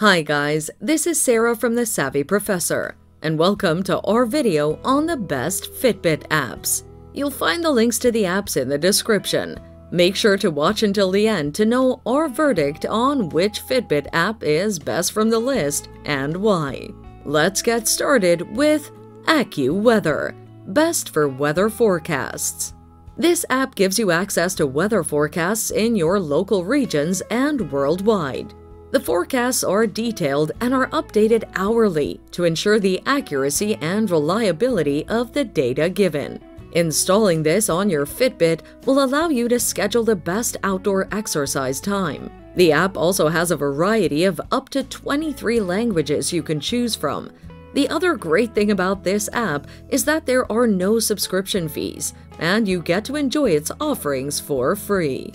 Hi guys, this is Sarah from The Savvy Professor, and welcome to our video on the best Fitbit apps. You'll find the links to the apps in the description. Make sure to watch until the end to know our verdict on which Fitbit app is best from the list and why. Let's get started with AccuWeather, best for weather forecasts. This app gives you access to weather forecasts in your local regions and worldwide. The forecasts are detailed and are updated hourly to ensure the accuracy and reliability of the data given. Installing this on your Fitbit will allow you to schedule the best outdoor exercise time. The app also has a variety of up to 23 languages you can choose from. The other great thing about this app is that there are no subscription fees, and you get to enjoy its offerings for free.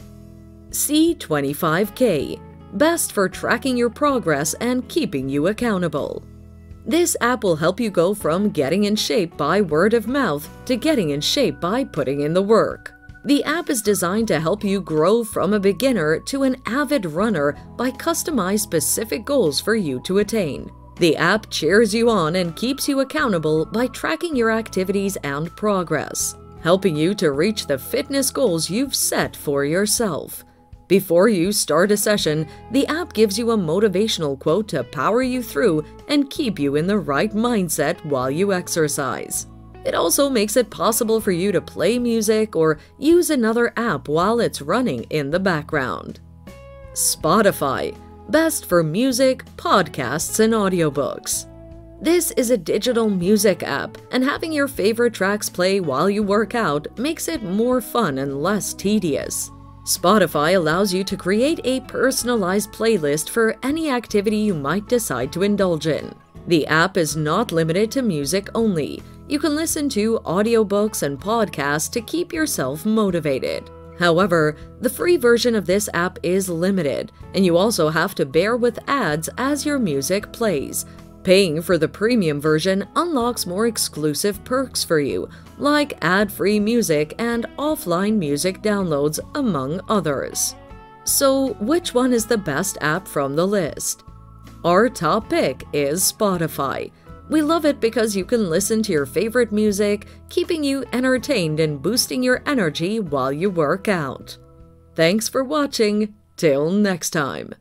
C25K best for tracking your progress and keeping you accountable. This app will help you go from getting in shape by word of mouth to getting in shape by putting in the work. The app is designed to help you grow from a beginner to an avid runner by customized specific goals for you to attain. The app cheers you on and keeps you accountable by tracking your activities and progress, helping you to reach the fitness goals you've set for yourself. Before you start a session, the app gives you a motivational quote to power you through and keep you in the right mindset while you exercise. It also makes it possible for you to play music or use another app while it's running in the background. Spotify, best for music, podcasts, and audiobooks. This is a digital music app, and having your favorite tracks play while you work out makes it more fun and less tedious. Spotify allows you to create a personalized playlist for any activity you might decide to indulge in. The app is not limited to music only. You can listen to audiobooks and podcasts to keep yourself motivated. However, the free version of this app is limited, and you also have to bear with ads as your music plays, Paying for the premium version unlocks more exclusive perks for you, like ad free music and offline music downloads, among others. So, which one is the best app from the list? Our top pick is Spotify. We love it because you can listen to your favorite music, keeping you entertained and boosting your energy while you work out. Thanks for watching. Till next time.